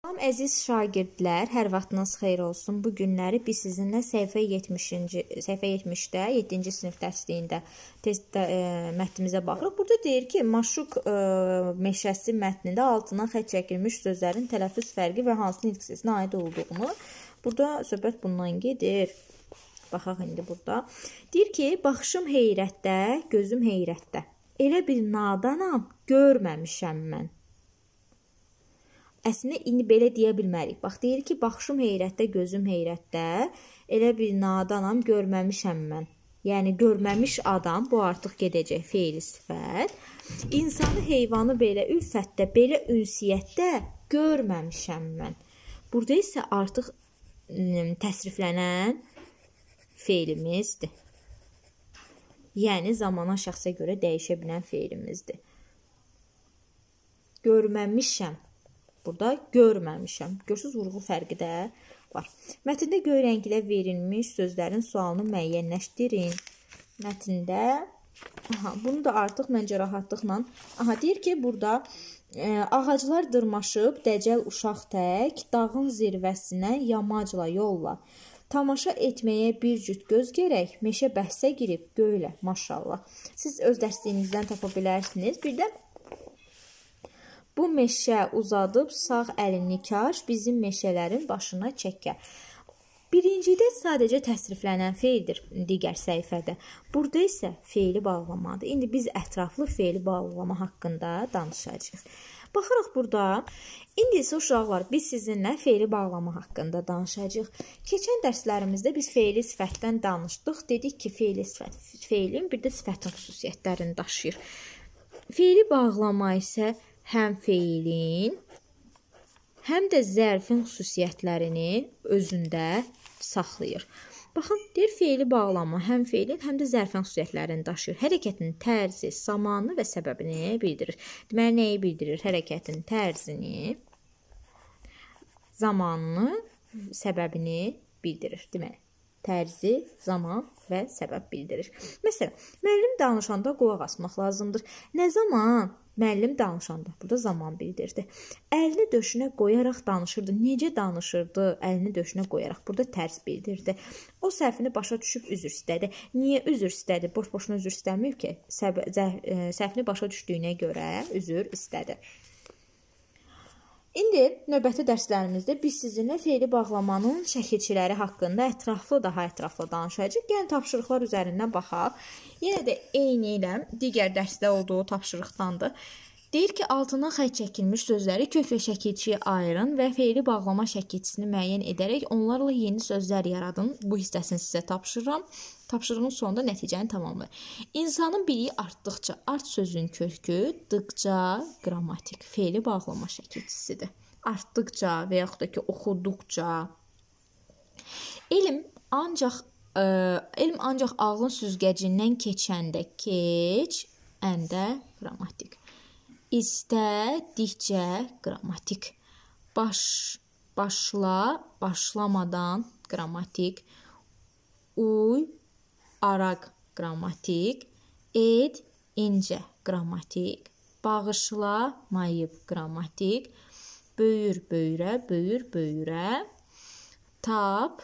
Salam əziz şagirdlər, hər vaxtınız xeyir olsun. Bu günləri biz sizinlə səhifə 70-ci səhifə 70-də 7-ci sinif dərsliyində test e, mətnimizə baxırıq. Burada deyir ki, Maşuq e, meşəsi mətnində altından xətt çəkilmiş sözlərin tələffüz fərqi və hansı nitq səsinə aid olduğunu. Burada söhbət bundan gedir. Baxaq indi burada. Deyir ki, baxışım heyrətdə, gözüm heyrətdə. Elə bir nadanam görməmişəm mən. Əslində indi belə deyə bilmərik. Bax deyir ki, baxışım heyrətdə, gözüm heyrətdə. Elə bir nadanam görməmişəm mən. Yəni görməmiş adam bu artıq gedəcək feili sifət. İnsanı, heyvanı belə ülfətdə, belə ünsiyyətdə görməmişəm mən. Burada isə artıq təsriflənən feilimizdir. Yəni zamana şəxsə görə dəyişə bilən feilimizdir. Görməmişəm Burada görməmişəm. Görsüz vurğu fərqi də var. Mətndə göy rənglə verilmiş sözlərin sualını müəyyənləşdirin. Mətndə Aha, bunu da artıq məncə rahatlıqla. Aha, deyir ki, burada e, ağaclar dırmaşıb dəcəl uşaq tək dağın zirvəsinə yamacla yolla. Tamaşa etməyə bir cüt göz gərək, meşə bəhsə girib göylə, maşallah. Siz öz dərsliyinizdən tapa bilərsiniz. Bir də Bu meşə uzadıb sağ əlini kaş bizim meşələrin başına çəkə. Birincidə sadəcə təsriflənən feildir digər səhifədə. Burada isə feili bağlamadır. İndi biz ətraflı feili bağlama haqqında danışacağıq. Baxırıq burada. İndi isə uşaqlar biz sizinlə feili bağlama haqqında danışacağıq. Keçən dərslərimizdə biz feili sifətdən danışdıq. Dedik ki, feili sifət feilin bir də sifətin xüsusiyyətlərini daşıyır. Feili bağlama isə həm feilin, həm də zərfin xüsusiyyətlərini özündə saxlayır. Baxın, deyir feili bağlama həm feilin, həm də zərfin xüsusiyyətlərini daşıyır. Hərəkətin tərzi, zamanını və səbəbini bildirir. Deməli, nəyi bildirir? Hərəkətin tərzini, zamanını, səbəbini bildirir. Deməli, tərzi, zaman və səbəb bildirir. Məsələn, müəllim danışanda qulaq asmaq lazımdır. Nə zaman Müəllim danışanda burada zaman bildirdi. Əlini döşünə qoyaraq danışırdı. Necə danışırdı? Əlini döşünə qoyaraq. Burada tərs bildirdi. O səhvini başa düşüb üzr istədi. Niyə üzr istədi? Boş-boşuna üzr istəməyib ki, e, səhvini başa düşdüyünə görə üzr istədi. İndi növbəti dərslərimizdə biz sizinlə feili bağlamanın şəkilçiləri haqqında ətraflı daha ətraflı danışacağıq. Gəlin tapşırıqlar üzərindən baxaq. Yenə də eyni ilə digər dərsdə olduğu tapşırıqdandır. Deyir ki, altından xətt çəkilmiş sözləri kök və şəkilçiyə ayırın və feili bağlama şəkilçisini müəyyən edərək onlarla yeni sözlər yaradın. Bu hissəsini sizə tapşırıram. Tapşırığın sonunda nəticəni tamamlayın. İnsanın biliyi artdıqca art sözün kökü dıqca qrammatik feili bağlama şəkilçisidir. Artdıqca və yaxud da ki, oxuduqca elm ancaq ə, elm ancaq ağlın süzgəcindən keçəndə keç, əndə qrammatik. İstədikcə qrammatik. Baş başla, başlamadan qrammatik. Uy, araq qrammatik, ed incə qrammatik, bağışla mayıb qrammatik, böyür böyrə, böyür böyrə, tap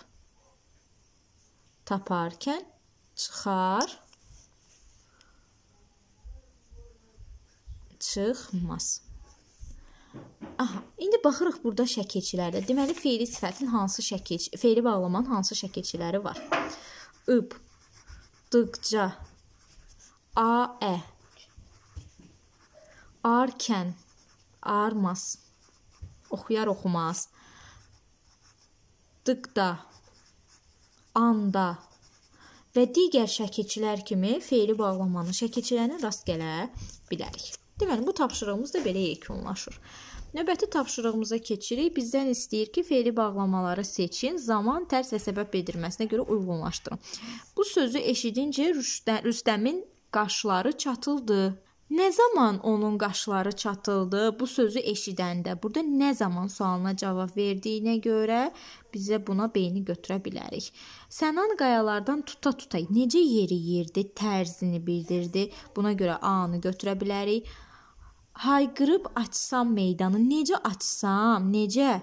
taparkən çıxar çıxmaz. Aha, indi baxırıq burada şəkilçilərdə. Deməli feili sifətin hansı şəkil, feili bağlamanın hansı şəkilçiləri var? Ib, Dıqca A-ə Arkən Armaz Oxuyar oxumaz Dıqda Anda və digər şəkilçilər kimi feili bağlamanın şəkilçilərinə rast gələ bilərik. Deməli, bu tapşırığımız da belə yekunlaşır. Növbəti tapşırığımıza keçirik. Bizdən istəyir ki, feili bağlamaları seçin, zaman, tərs və səbəb bildirməsinə görə uyğunlaşdırın. Bu sözü eşidincə Rüstəmin qaşları çatıldı. Nə zaman onun qaşları çatıldı? Bu sözü eşidəndə burada nə zaman sualına cavab verdiyinə görə bizə buna beyni götürə bilərik. Sənan qayalardan tuta-tuta necə yeriyirdi, tərzini bildirdi. Buna görə A-nı götürə bilərik. Hayqırıb açsam meydanı necə açsam, necə?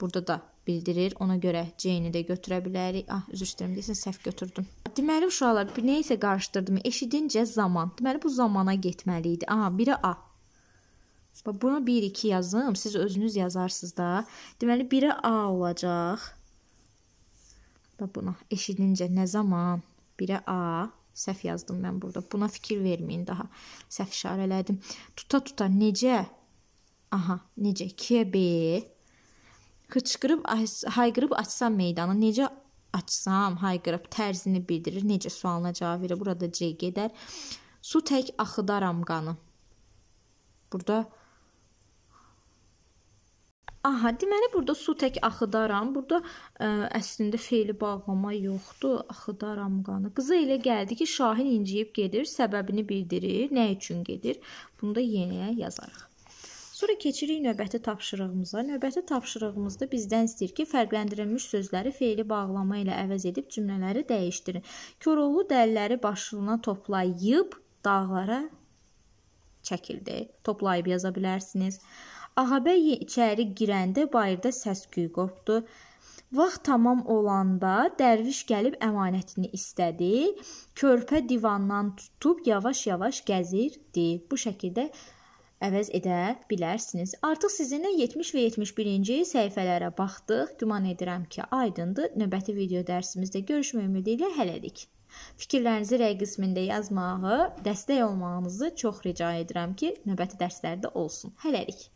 Burada da bildirir. Ona görə C-ni də götürə bilərik. Ah, üzr istəyirəm, deyəsən səhv götürdüm. Deməli uşaqlar, bir nə isə qarışdırdım. Eşidincə zaman. Deməli bu zamana getməli idi. Aha, biri A. Bax buna 1 2 yazım. Siz özünüz yazarsınız da. Deməli biri A olacaq. Bax buna eşidincə nə zaman? Biri A. Səhv yazdım mən burada. Buna fikir verməyin daha. Səhv işarələdim. Tuta tuta necə? Aha, necə? 2-yə B. Hıçqırıb hayqırıb açsam meydanı necə açsam, hayqırıb tərzini bildirir. Necə sualına cavab verir. Burada C gedər. Su tək axıdaram qanı. Burada Aha, deməli burada su tək axıdaram. Burada ə, əslində feili bağlama yoxdur. Axıdaram qanı. Qıza elə gəldi ki, Şahin inciyib gedir, səbəbini bildirir, nə üçün gedir. Bunu da yeniyə yazarıq. Sonra keçirik növbəti tapşırığımıza. Növbəti tapşırığımızda bizdən istəyir ki, fərqləndirilmiş sözləri feili bağlama ilə əvəz edib cümlələri dəyişdirin. Koroğlu dəlləri başına toplayıb dağlara çəkildi. Toplayıb yaza bilərsiniz. Ağabəy içəri girəndə bayırda səs-küy qopdu. Vaxt tamam olanda dərviş gəlib əmanətini istədi. Körpə divandan tutub yavaş-yavaş gəzirdi. Bu şəkildə əvəz edə bilərsiniz. Artıq sizinlə 70 və 71-ci səhifələrə baxdıq. Güman edirəm ki, aydındır. Növbəti video dərsimizdə görüşmək ümidi ilə hələlik. Fikirlərinizi rəy qismində yazmağı, dəstək olmağınızı çox rica edirəm ki, növbəti dərslərdə olsun. Hələlik.